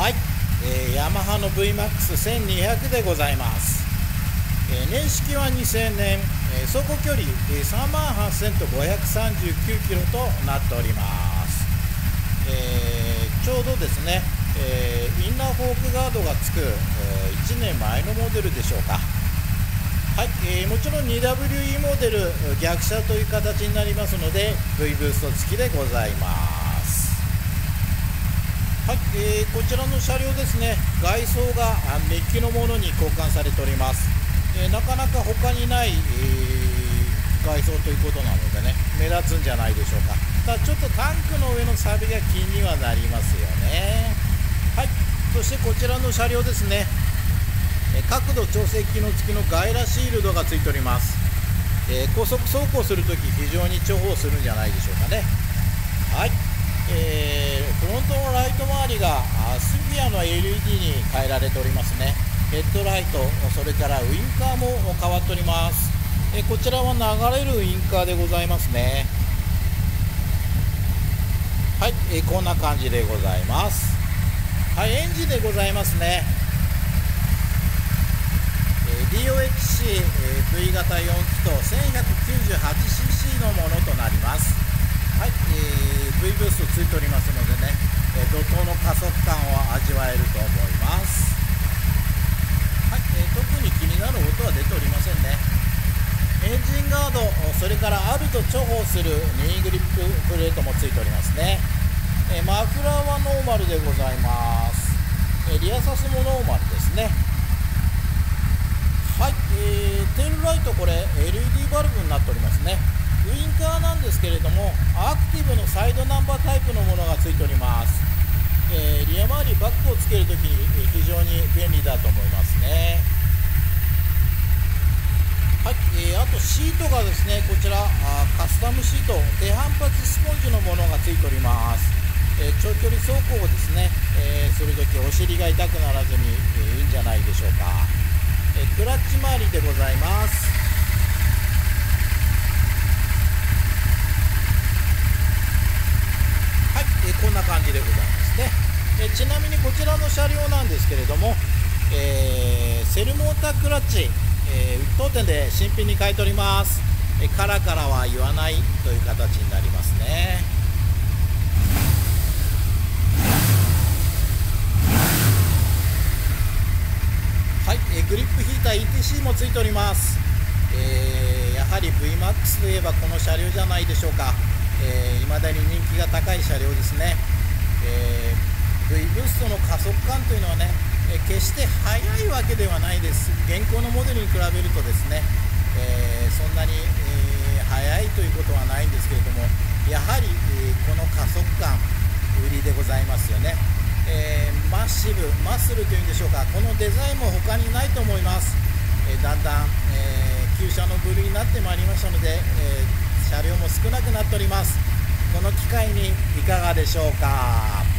はい、ヤマハの VMAX1200 でございます、えー年式は2000年、えー走行距離3万8539キロとなっております、えーちょうどですね、えインナーフォークガードがつく、え1年前のモデルでしょうか。はい、えーもちろん 2WE モデル逆車という形になりますので V ブースト付きでございます。はい、えーこちらの車両ですね外装があメッキのものに交換されております、えーなかなか他にない、えー外装ということなのでね目立つんじゃないでしょうか。ただちょっとタンクの上の錆が気にはなりますよね。はいそしてこちらの車両ですね。え角度調整機能付きのガイラシールドがついております、えー高速走行するとき非常に重宝するんじゃないでしょうかね。はい、えーフロントのライト周りがスフィアの LED に変えられておりますね。ヘッドライトそれからウインカーも変わっております、えこちらは流れるウインカーでございますね。はい、えーこんな感じでございます。はいエンジンでございますね。え DOHC、え V 型4気筒 1198cc のものとなります。はい、えー V ブースついておりますのでね、えー怒涛の加速感を味わえると思います。はい、えー特に気になる音は出ておりませんね。エンジンガード、それからあると重宝するニーグリッププレートもついておりますね。えーマフラーはノーマルでございます。えーリアサスもノーマルですね。はい、えーテールライトこれ LED バルブになっておりますねウインカーなんですけれどもアクティブのサイドナンバータイプのものがついております、えーリア周りバックをつけるときにえ非常に便利だと思いますね。はい、えーあとシートがですねこちらあカスタムシート低反発スポンジのものがついております、えー長距離走行をですね、えーするときお尻が痛くならずに、えーいいんじゃないでしょうか。えークラッチ周りでございますはい、えーこんな感じでございますね、えちなみにこちらの車両なんですけれども、えーセルモータークラッチ、えー当店で新品に買い取ります、えカラカラは言わないという形になりますね。はい、えグリップヒーター ETC もついております、えーやはり VMAX といえばこの車両じゃないでしょうか、えー、だに人気が高い車両ですね、えー V ブーストの加速感というのはね、決して速いわけではないです。現行のモデルに比べるとですね、えーそんなに、えー速いということはないんですけれどもやはり、えこの加速感売りでございますよね。えーマッシブ、マッスルというんでしょうか、このデザインも他にないと思います、えだんだん、えー旧車の部類になってまいりましたので、え車両も少なくなっております、この機会にいかがでしょうか？